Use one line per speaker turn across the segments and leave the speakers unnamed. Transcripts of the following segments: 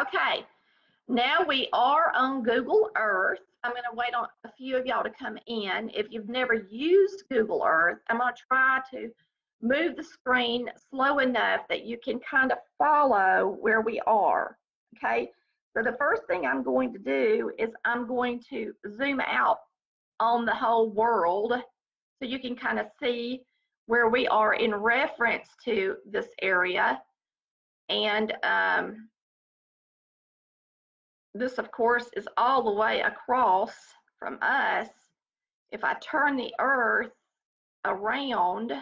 Okay, now we are on Google Earth. I'm going to wait on a few of y'all to come in. If you've never used Google Earth, I'm going to try to move the screen slow enough that you can kind of follow where we are. Okay, so the first thing I'm going to do is I'm going to zoom out on the whole world so you can kind of see where we are in reference to this area. And um, this, of course, is all the way across from us. If I turn the Earth around,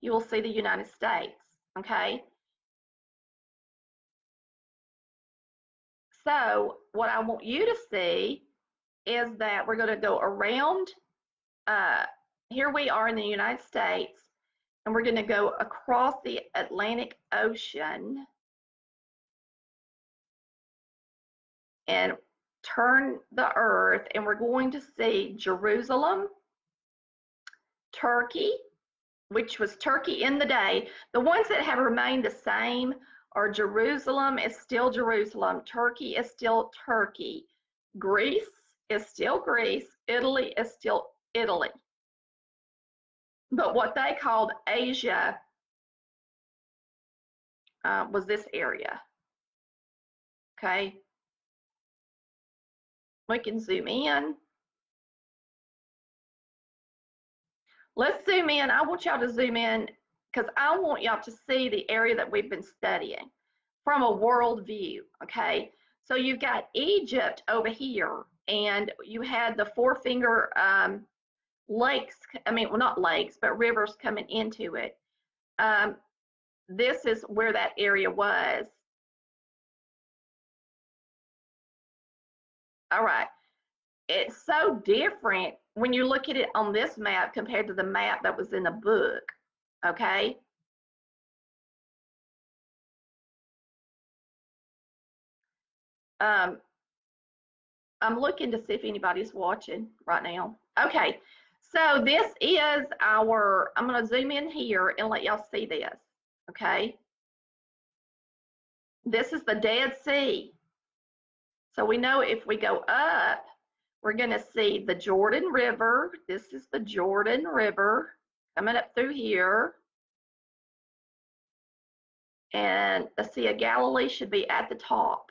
you will see the United States, okay? So what I want you to see is that we're going to go around, uh, here we are in the United States, and we're going to go across the Atlantic Ocean and turn the earth, and we're going to see Jerusalem, Turkey, which was Turkey in the day. The ones that have remained the same are Jerusalem is still Jerusalem, Turkey is still Turkey, Greece is still Greece, Italy is still Italy. But what they called Asia uh, was this area. Okay. We can zoom in. Let's zoom in. I want y'all to zoom in because I want y'all to see the area that we've been studying from a world view, okay? So you've got Egypt over here, and you had the four finger um, lakes, I mean, well, not lakes, but rivers coming into it. Um, this is where that area was. All right. It's so different when you look at it on this map compared to the map that was in the book okay? Um, I'm looking to see if anybody's watching right now. Okay, so this is our, I'm gonna zoom in here and let y'all see this, okay? This is the Dead Sea. So we know if we go up, we're gonna see the Jordan River. This is the Jordan River coming up through here. And the Sea of Galilee should be at the top.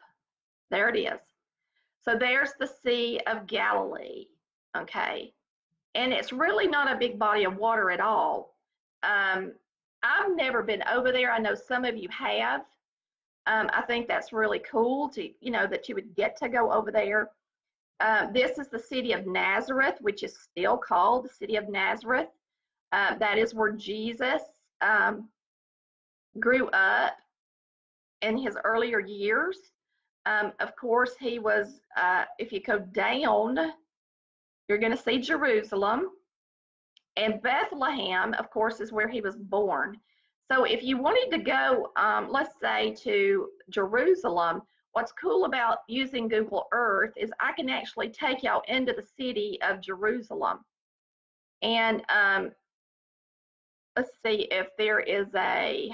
There it is. So there's the Sea of Galilee, okay? And it's really not a big body of water at all. Um, I've never been over there. I know some of you have. Um, I think that's really cool to, you know, that you would get to go over there. Uh, this is the city of Nazareth, which is still called the city of Nazareth. Uh, that is where Jesus um, grew up in his earlier years. Um, of course, he was, uh, if you go down, you're going to see Jerusalem. And Bethlehem, of course, is where he was born. So if you wanted to go, um, let's say, to Jerusalem, what's cool about using Google Earth is I can actually take y'all into the city of Jerusalem. And um, let's see if there is a,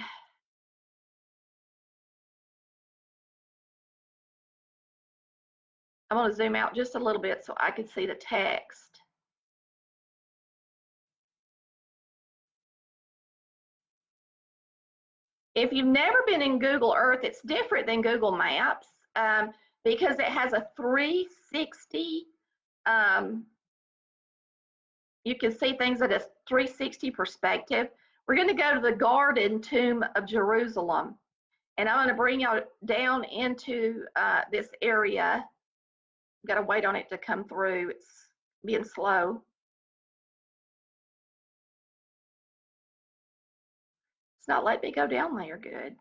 I'm going to zoom out just a little bit so I can see the text. If you've never been in Google Earth, it's different than Google Maps um, because it has a 360 um, you can see things at a 360 perspective. We're going to go to the Garden Tomb of Jerusalem. And I'm going to bring you down into uh, this area. Got to wait on it to come through. It's being slow. Not let me go down there good.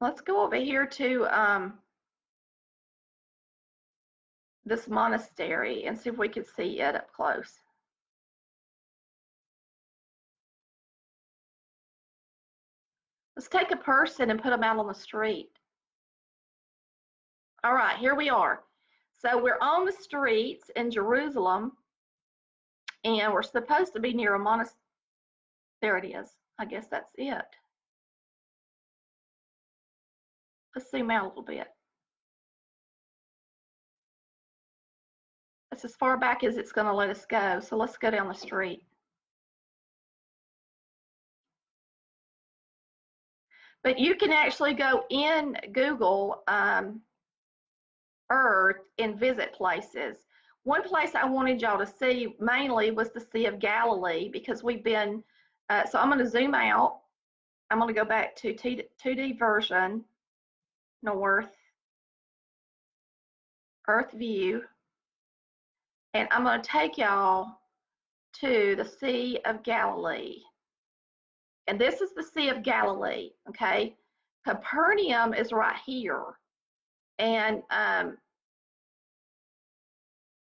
Let's go over here to um, this monastery and see if we can see it up close. Let's take a person and put them out on the street. All right, here we are. So we're on the streets in Jerusalem, and we're supposed to be near a monastery. There it is. I guess that's it. Let's zoom out a little bit. That's as far back as it's going to let us go. So let's go down the street. But you can actually go in Google um, Earth and visit places. One place I wanted y'all to see mainly was the Sea of Galilee because we've been, uh, so I'm going to zoom out. I'm going to go back to 2D version, north, Earth view, and I'm going to take y'all to the Sea of Galilee. And this is the Sea of Galilee, okay? Capernaum is right here. And um,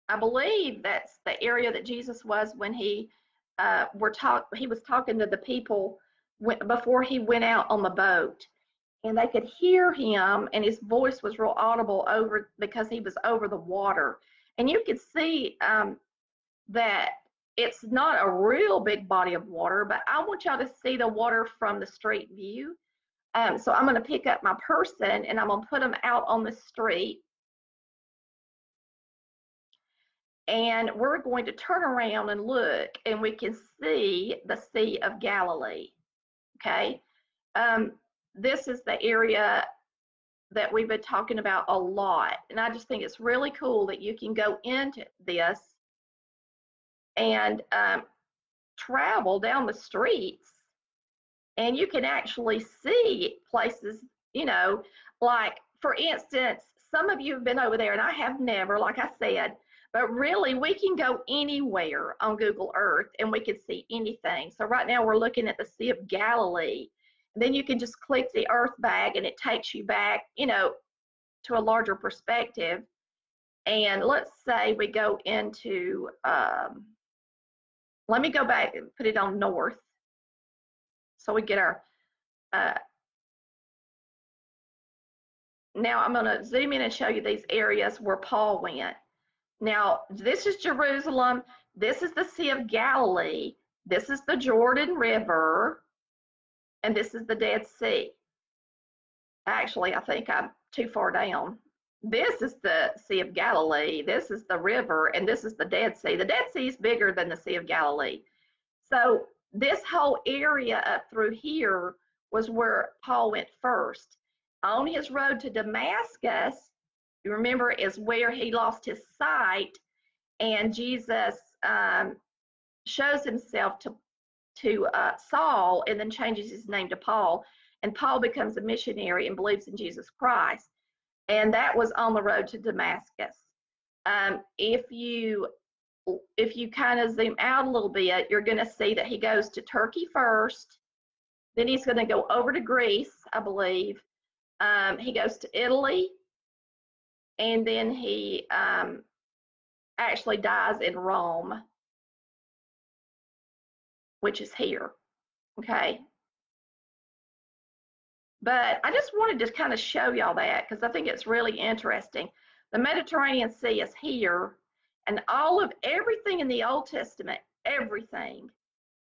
I believe that's the area that Jesus was when he uh, were talk. He was talking to the people when, before he went out on the boat, and they could hear him, and his voice was real audible over because he was over the water, and you could see um, that it's not a real big body of water, but I want y'all to see the water from the street view. Um, so I'm going to pick up my person and I'm going to put them out on the street. And we're going to turn around and look and we can see the Sea of Galilee. Okay. Um, this is the area that we've been talking about a lot. And I just think it's really cool that you can go into this and um, travel down the streets and you can actually see places, you know, like for instance, some of you have been over there and I have never, like I said, but really we can go anywhere on Google Earth and we can see anything. So right now we're looking at the Sea of Galilee. Then you can just click the Earth bag and it takes you back, you know, to a larger perspective. And let's say we go into, um, let me go back and put it on north. So we get our, uh, now I'm going to zoom in and show you these areas where Paul went. Now, this is Jerusalem. This is the Sea of Galilee. This is the Jordan River. And this is the Dead Sea. Actually, I think I'm too far down. This is the Sea of Galilee. This is the river, and this is the Dead Sea. The Dead Sea is bigger than the Sea of Galilee. So this whole area up through here was where Paul went first. On his road to Damascus, you remember, is where he lost his sight, and Jesus um, shows himself to to uh, Saul and then changes his name to Paul. And Paul becomes a missionary and believes in Jesus Christ and that was on the road to Damascus. Um, if you if you kind of zoom out a little bit, you're going to see that he goes to Turkey first, then he's going to go over to Greece, I believe. Um, he goes to Italy, and then he um, actually dies in Rome, which is here. Okay, but I just wanted to kind of show y'all that because I think it's really interesting. The Mediterranean Sea is here, and all of everything in the Old Testament, everything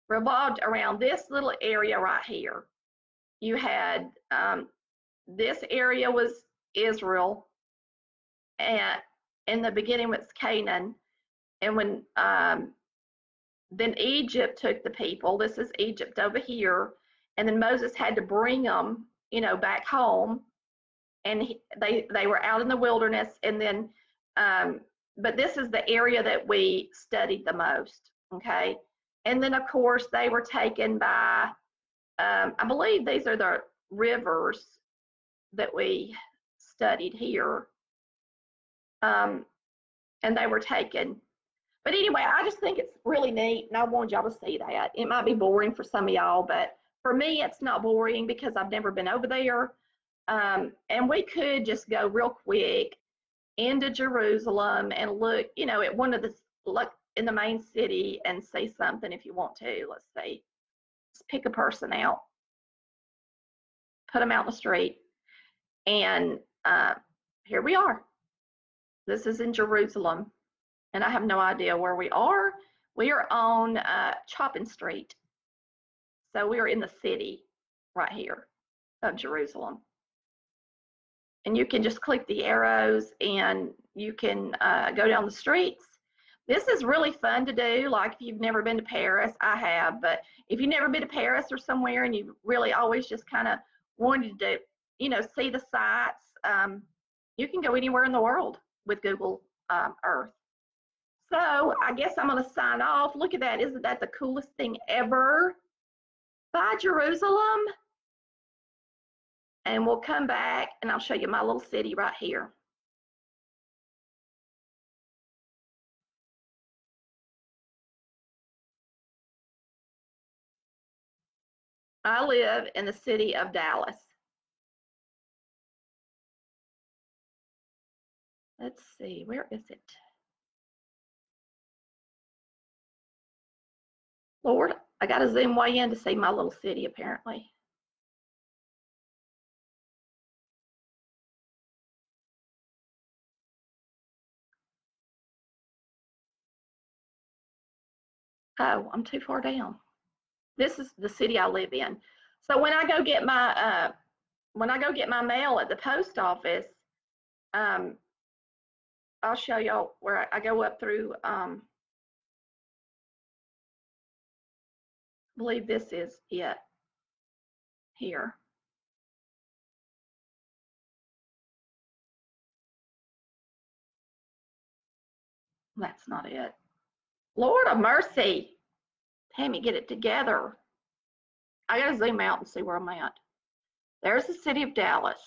revolved around this little area right here. You had um, this area was Israel, and in the beginning was Canaan, and when um, then Egypt took the people. This is Egypt over here, and then Moses had to bring them you know, back home, and he, they they were out in the wilderness, and then, um, but this is the area that we studied the most, okay, and then of course they were taken by, um, I believe these are the rivers that we studied here, um, and they were taken. But anyway, I just think it's really neat, and I wanted y'all to see that. It might be boring for some of y'all, but for me, it's not boring because I've never been over there. Um, and we could just go real quick into Jerusalem and look, you know, at one of the look in the main city and say something if you want to. Let's see. Let's pick a person out, put them out in the street, and uh, here we are. This is in Jerusalem, and I have no idea where we are. We are on uh, Chopping Street. So we are in the city right here of Jerusalem. And you can just click the arrows and you can uh, go down the streets. This is really fun to do. Like if you've never been to Paris, I have, but if you've never been to Paris or somewhere and you really always just kind of wanted to, you know, see the sights, um, you can go anywhere in the world with Google um, Earth. So I guess I'm going to sign off. Look at that. Isn't that the coolest thing ever? Bye, Jerusalem. And we'll come back and I'll show you my little city right here. I live in the city of Dallas. Let's see, where is it? Lord, I got to zoom way in to see my little city apparently. Oh, I'm too far down. This is the city I live in. So when I go get my uh, when I go get my mail at the post office, um, I'll show y'all where I, I, go up through. Um, I believe this is it here. That's not it. Lord of mercy. Tammy, get it together. I got to zoom out and see where I'm at. There's the city of Dallas.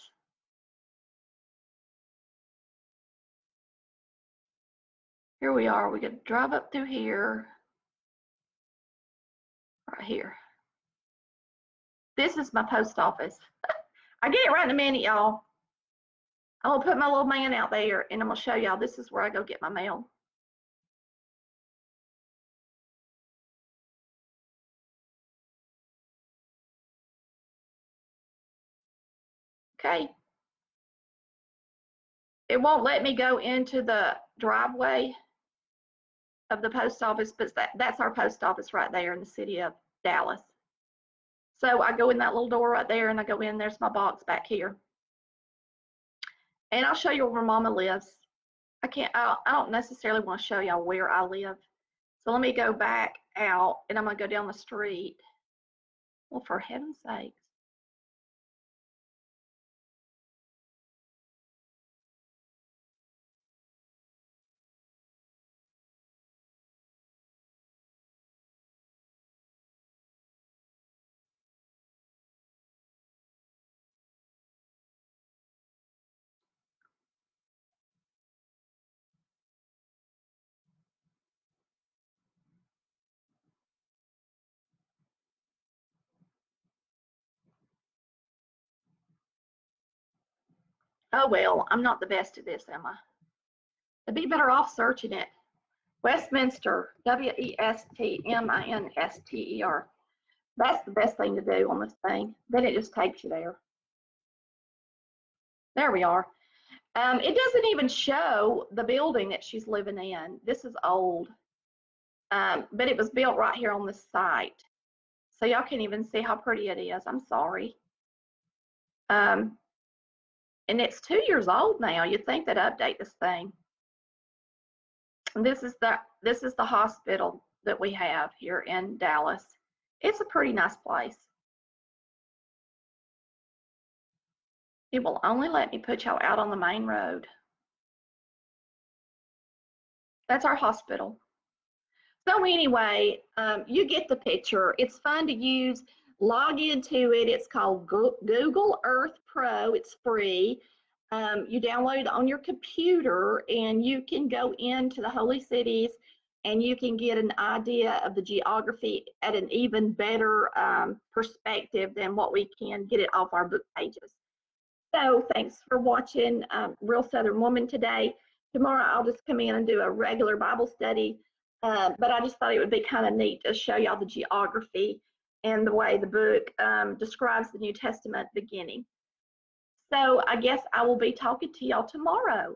Here we are. We could drive up through here. Right here. This is my post office. I get it right in a minute, y'all. I'm going to put my little man out there and I'm going to show y'all this is where I go get my mail. Okay. It won't let me go into the driveway of the post office, but that, that's our post office right there in the city of Dallas. So I go in that little door right there and I go in, there's my box back here. And I'll show you where mama lives. I can't, I, I don't necessarily want to show y'all where I live. So let me go back out and I'm gonna go down the street. Well, for heaven's sakes. Oh, well, I'm not the best at this, am I? I'd be better off searching it. Westminster, W-E-S-T-M-I-N-S-T-E-R. That's the best thing to do on this thing. Then it just takes you there. There we are. Um, it doesn't even show the building that she's living in. This is old, um, but it was built right here on this site. So y'all can't even see how pretty it is. I'm sorry. Um, and it's two years old now. You'd think they'd update this thing. And this is the this is the hospital that we have here in Dallas. It's a pretty nice place. It will only let me put y'all out on the main road. That's our hospital. So anyway, um, you get the picture. It's fun to use log into it. It's called Google Earth Pro. It's free. Um, you download it on your computer and you can go into the holy cities and you can get an idea of the geography at an even better um, perspective than what we can get it off our book pages. So thanks for watching um, Real Southern Woman today. Tomorrow I'll just come in and do a regular Bible study, uh, but I just thought it would be kind of neat to show y'all the geography and the way the book um, describes the New Testament beginning. So I guess I will be talking to y'all tomorrow.